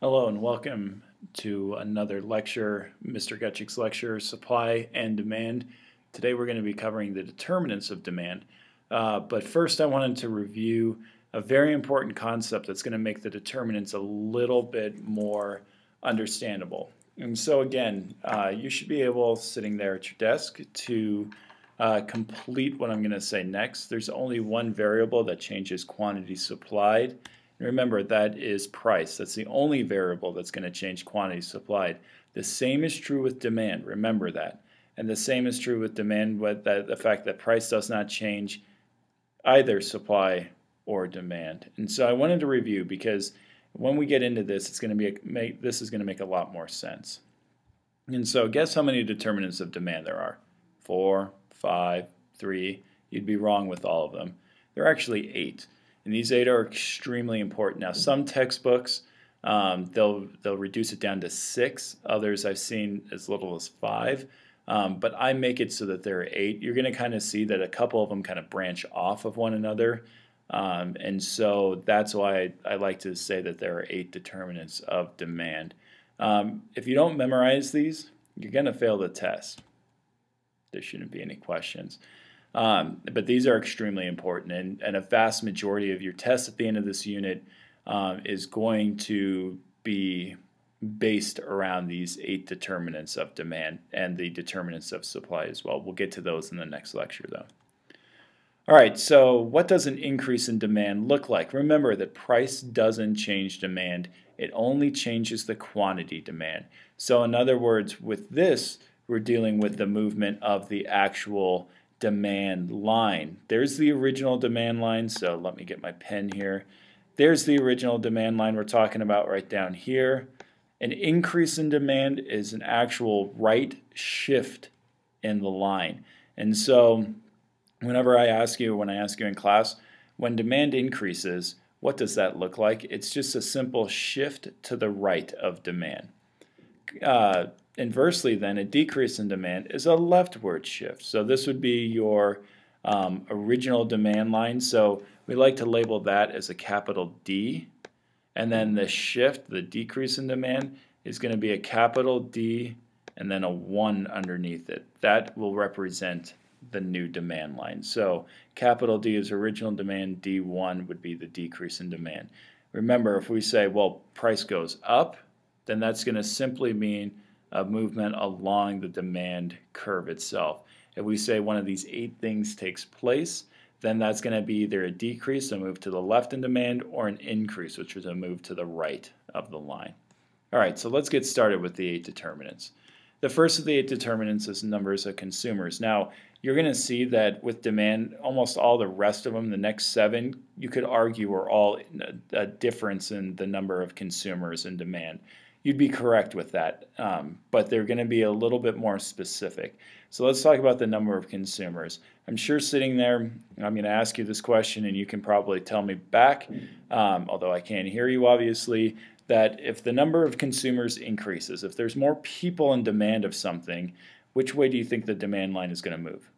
Hello and welcome to another lecture, Mr. Gutschick's lecture, Supply and Demand. Today we're going to be covering the determinants of demand. Uh, but first I wanted to review a very important concept that's going to make the determinants a little bit more understandable. And so again, uh, you should be able, sitting there at your desk, to uh, complete what I'm going to say next. There's only one variable that changes quantity supplied. And remember, that is price. That's the only variable that's going to change quantity supplied. The same is true with demand. Remember that. And the same is true with demand, with the fact that price does not change either supply or demand. And so I wanted to review because when we get into this, it's going to be a, make, this is going to make a lot more sense. And so guess how many determinants of demand there are? Four, five, three. You'd be wrong with all of them. There are actually eight. And these eight are extremely important. Now some textbooks, um, they'll, they'll reduce it down to six. Others I've seen as little as five. Um, but I make it so that there are eight. You're going to kind of see that a couple of them kind of branch off of one another. Um, and so that's why I, I, like to say that there are eight determinants of demand. Um, if you don't memorize these, you're going to fail the test. There shouldn't be any questions. Um, but these are extremely important, and, and, a vast majority of your tests at the end of this unit um, is going to be based around these eight determinants of demand and the determinants of supply as well. We'll get to those in the next lecture, though. All right, so what does an increase in demand look like? Remember that price doesn't change demand. It only changes the quantity demand. So in other words, with this, we're dealing with the movement of the actual demand line. There's the original demand line, so let me get my pen here. There's the original demand line we're talking about right down here. An increase in demand is an actual right shift in the line. And so whenever I ask you, when I ask you in class, when demand increases, what does that look like? It's just a simple shift to the right of demand. Uh, inversely, then, a decrease in demand is a leftward shift. So this would be your um, original demand line. So we like to label that as a capital D. And then the shift, the decrease in demand, is going to be a capital D and then a 1 underneath it. That will represent the new demand line. So capital D is original demand, D1 would be the decrease in demand. Remember, if we say, well, price goes up, then that's going to simply mean a movement along the demand curve itself. If we say one of these eight things takes place, then that's going to be either a decrease, a move to the left in demand, or an increase, which is a move to the right of the line. All right, so let's get started with the eight determinants. The first of the eight determinants is numbers of consumers. Now, you're going to see that with demand, almost all the rest of them, the next seven, you could argue are all a, a difference in the number of consumers and demand. You'd be correct with that, um, but they're going to be a little bit more specific. So let's talk about the number of consumers. I'm sure sitting there, I'm going to ask you this question, and you can probably tell me back, um, although I can't hear you obviously, that if the number of consumers increases, if there's more people in demand of something, which way do you think the demand line is going to move?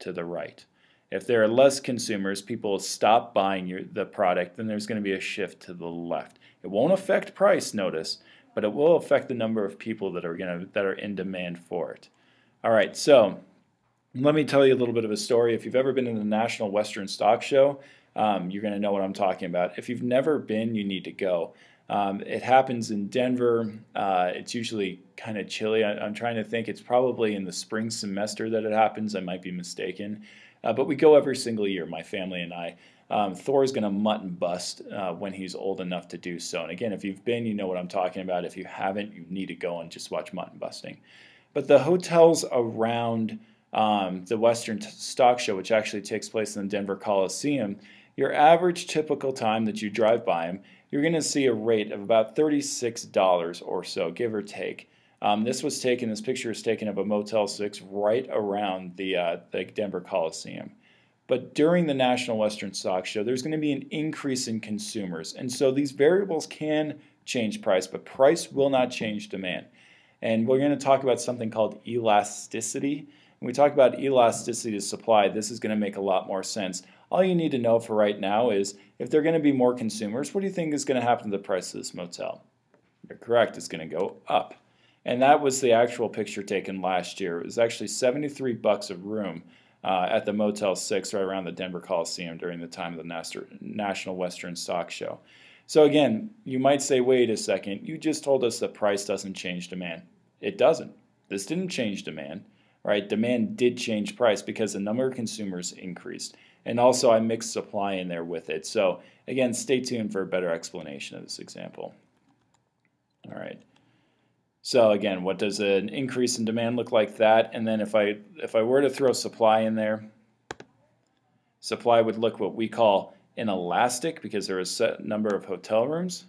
To the right. If there are less consumers, people stop buying your, the product, then there's going to be a shift to the left. It won't affect price, notice, but it will affect the number of people that are going to that are in demand for it. All right, so let me tell you a little bit of a story. If you've ever been in the National Western Stock Show, um, you're going to know what I'm talking about. If you've never been, you need to go. Um, it happens in Denver. Uh, it's usually kind of chilly. I, am trying to think. It's probably in the spring semester that it happens. I might be mistaken. Uh, but we go every single year, my family and I. Um, is going to mutton bust uh, when he's old enough to do so. And again, if you've been, you know what I'm talking about. If you haven't, you need to go and just watch mutton busting. But the hotels around um, the Western Stock Show, which actually takes place in the Denver Coliseum, your average typical time that you drive by them you're going to see a rate of about $36 or so, give or take. Um, this was taken, this picture was taken of a Motel 6 right around the, uh, the Denver Coliseum. But during the National Western Stock Show, there's going to be an increase in consumers. And so these variables can change price, but price will not change demand. And we're going to talk about something called elasticity. When we talk about elasticity of supply, this is going to make a lot more sense. All you need to know for right now is if there are going to be more consumers, what do you think is going to happen to the price of this motel? You're correct, it's going to go up. And that was the actual picture taken last year. It was actually 73 bucks a room uh, at the Motel 6 right around the Denver Coliseum during the time of the National Western Stock Show. So again, you might say, wait a second, you just told us that price doesn't change demand. It doesn't. This didn't change demand, right? Demand did change price because the number of consumers increased. And also I mixed supply in there with it. So again, stay tuned for a better explanation of this example. All right. So again, what does an increase in demand look like that? And then if I if I were to throw supply in there, supply would look what we call inelastic because there is a set number of hotel rooms.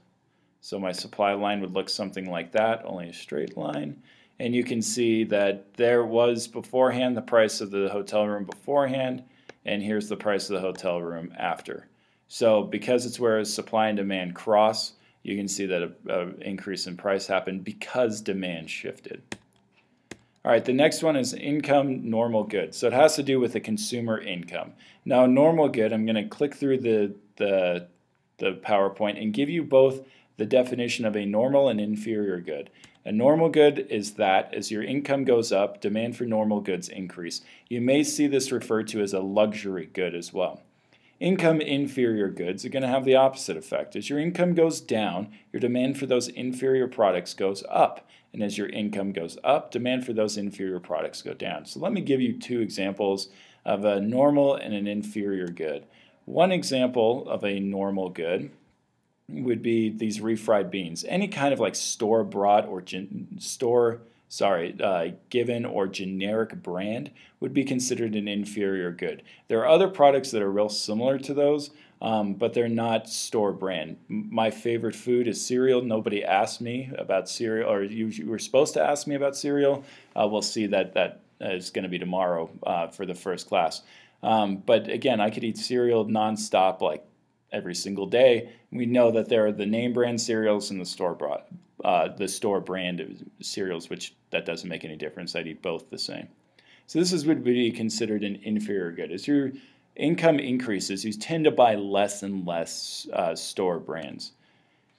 So my supply line would look something like that, only a straight line. And you can see that there was beforehand the price of the hotel room beforehand, and here's the price of the hotel room after. So because it's where supply and demand cross, you can see that an increase in price happened because demand shifted. All right, the next one is income normal good. So it has to do with the consumer income. Now, normal good, I'm going to click through the, the, the PowerPoint and give you both the definition of a normal and inferior good. A normal good is that as your income goes up, demand for normal goods increase. You may see this referred to as a luxury good as well. Income inferior goods are going to have the opposite effect. As your income goes down, your demand for those inferior products goes up. And as your income goes up, demand for those inferior products go down. So let me give you two examples of a normal and an inferior good. One example of a normal good would be these refried beans. Any kind of like store bought or store sorry, uh, given or generic brand would be considered an inferior good. There are other products that are real similar to those, um, but they're not store brand. My favorite food is cereal. Nobody asked me about cereal, or you, you were supposed to ask me about cereal. Uh, we'll see that that is going to be tomorrow uh, for the first class. Um, but again, I could eat cereal nonstop, like every single day. We know that there are the name brand cereals and the store bought uh, the store brand cereals, which that doesn't make any difference. I'd eat both the same. So this is would be considered an inferior good. As your income increases, you tend to buy less and less uh, store brands.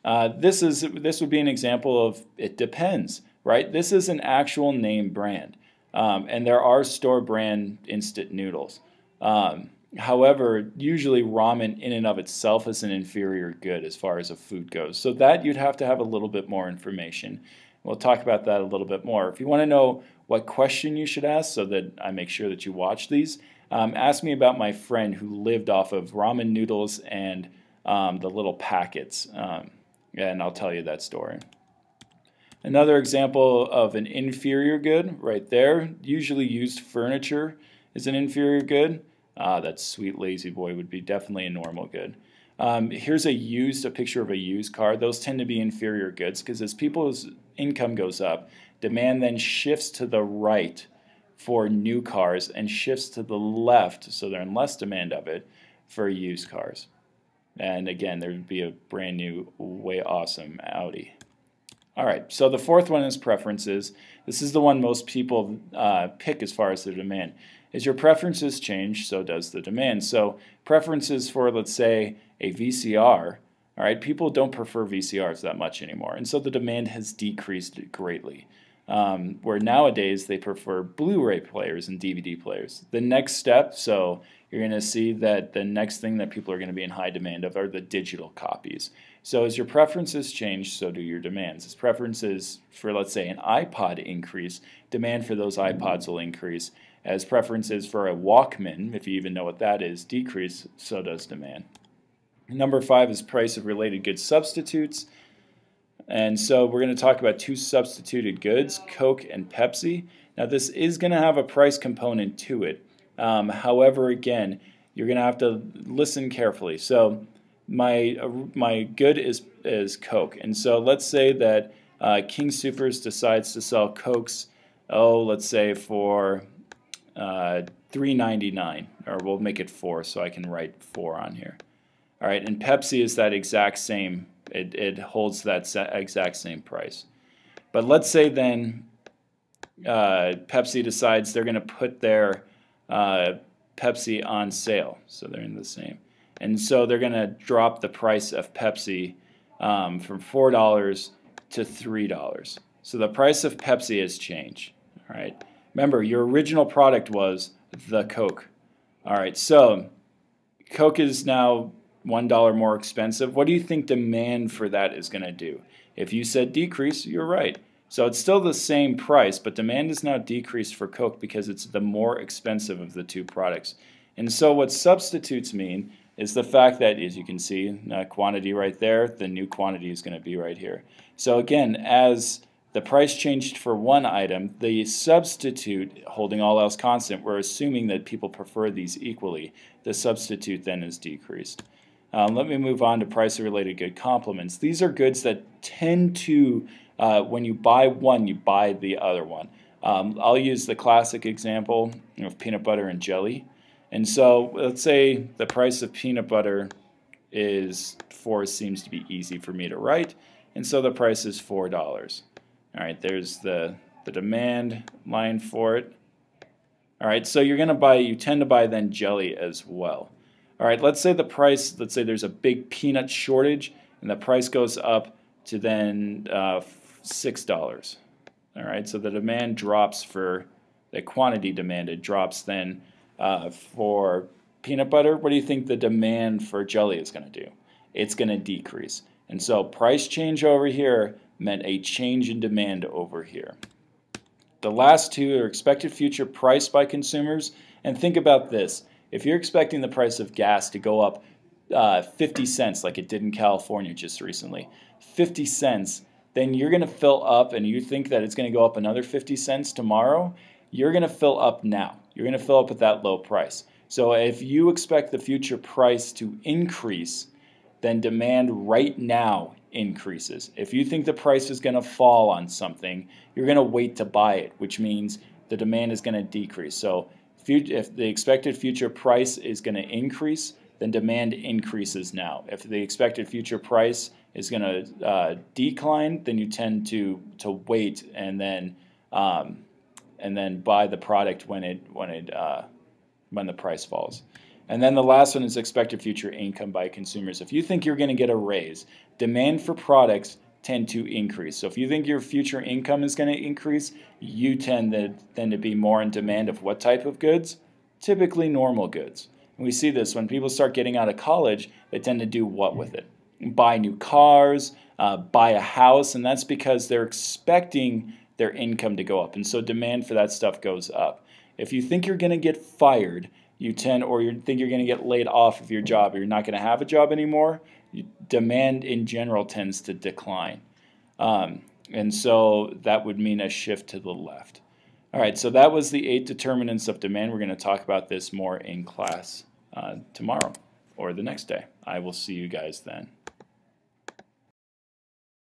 Uh, this is this would be an example of it depends, right? This is an actual name brand, um, and there are store brand instant noodles. Um, However, usually ramen in and of itself is an inferior good as far as a food goes. So that you'd have to have a little bit more information. We'll talk about that a little bit more. If you want to know what question you should ask so that I make sure that you watch these, um, ask me about my friend who lived off of ramen noodles and um, the little packets, um, and I'll tell you that story. Another example of an inferior good right there, usually used furniture is an inferior good. Ah, that sweet La-Z-Boy would be definitely a normal good. Um, here's a used, a picture of a used car. Those tend to be inferior goods because as people's income goes up, demand then shifts to the right for new cars and shifts to the left, so they're in less demand of it, for used cars. And again, there would be a brand new, way awesome Audi. All right, so the fourth one is preferences. This is the one most people uh, pick as far as their demand. As your preferences change, so does the demand. So preferences for, let's say, a VCR, all right, people don't prefer VCRs that much anymore. And so the demand has decreased greatly. Um, where nowadays they prefer Blu-ray players and DVD players. The next step, so you're going to see that the next thing that people are going to be in high demand of are the digital copies. So as your preferences change, so do your demands. As preferences for, let's say, an iPod increase, demand for those iPods will increase. As preferences for a Walkman, if you even know what that is, decrease, so does demand. Number five is price of related goods substitutes. And so we're going to talk about two substituted goods, Coke and Pepsi. Now this is going to have a price component to it. Um, however, again, you're going to have to listen carefully. So my uh, my good is is Coke, and so let's say that uh, King Supers decides to sell Cokes. Oh, let's say for uh, 3.99, or we'll make it four, so I can write four on here. All right, and Pepsi is that exact same It, it holds that exact same price. But let's say then uh, Pepsi decides they're going to put their uh, Pepsi on sale. So they're in the same. And so they're going to drop the price of Pepsi um, from $4 to $3. So the price of Pepsi has changed. All right. Remember, your original product was the Coke. All right. So Coke is now $1 more expensive. What do you think demand for that is going to do? If you said decrease, you're right. So it's still the same price, but demand is now decreased for Coke because it's the more expensive of the two products. And so what substitutes mean is the fact that, as you can see, quantity right there, the new quantity is going to be right here. So again, as the price changed for one item, the substitute, holding all else constant, we're assuming that people prefer these equally. The substitute then is decreased. Um, let me move on to price-related good complements. These are goods that tend to uh, when you buy one, you buy the other one. Um, I'll use the classic example of peanut butter and jelly. And so let's say the price of peanut butter is 4 seems to be easy for me to write. And so the price is $4. All right, there's the, the demand line for it. All right, so you're going to buy, you tend to buy then jelly as well. All right, let's say the price, let's say there's a big peanut shortage and the price goes up to then uh, $6. All right, so the demand drops for the quantity demanded drops then uh, for peanut butter. What do you think the demand for jelly is going to do? It's going to decrease. And so price change over here meant a change in demand over here. The last two are expected future price by consumers. And think about this. If you're expecting the price of gas to go up uh, 50 cents like it did in California just recently, 50 cents, then you're going to fill up and you think that it's going to go up another 50 cents tomorrow, you're going to fill up now. You're going to fill up at that low price. So if you expect the future price to increase, then demand right now increases. If you think the price is going to fall on something, you're going to wait to buy it, which means the demand is going to decrease. So if the expected future price is going to increase, then demand increases now. If the expected future price is going to uh, decline, then you tend to to wait and then um, and then buy the product when it when it uh, when the price falls. And then the last one is expected future income by consumers. If you think you're going to get a raise, demand for products tend to increase. So if you think your future income is going to increase, you tend to tend to be more in demand of what type of goods? Typically normal goods. And we see this when people start getting out of college, they tend to do what with it? buy new cars, uh, buy a house, and that's because they're expecting their income to go up. And so demand for that stuff goes up. If you think you're going to get fired, you tend, or you think you're going to get laid off of your job, or you're not going to have a job anymore, demand in general tends to decline. Um, and so that would mean a shift to the left. All right, so that was the eight determinants of demand. We're going to talk about this more in class uh, tomorrow or the next day. I will see you guys then.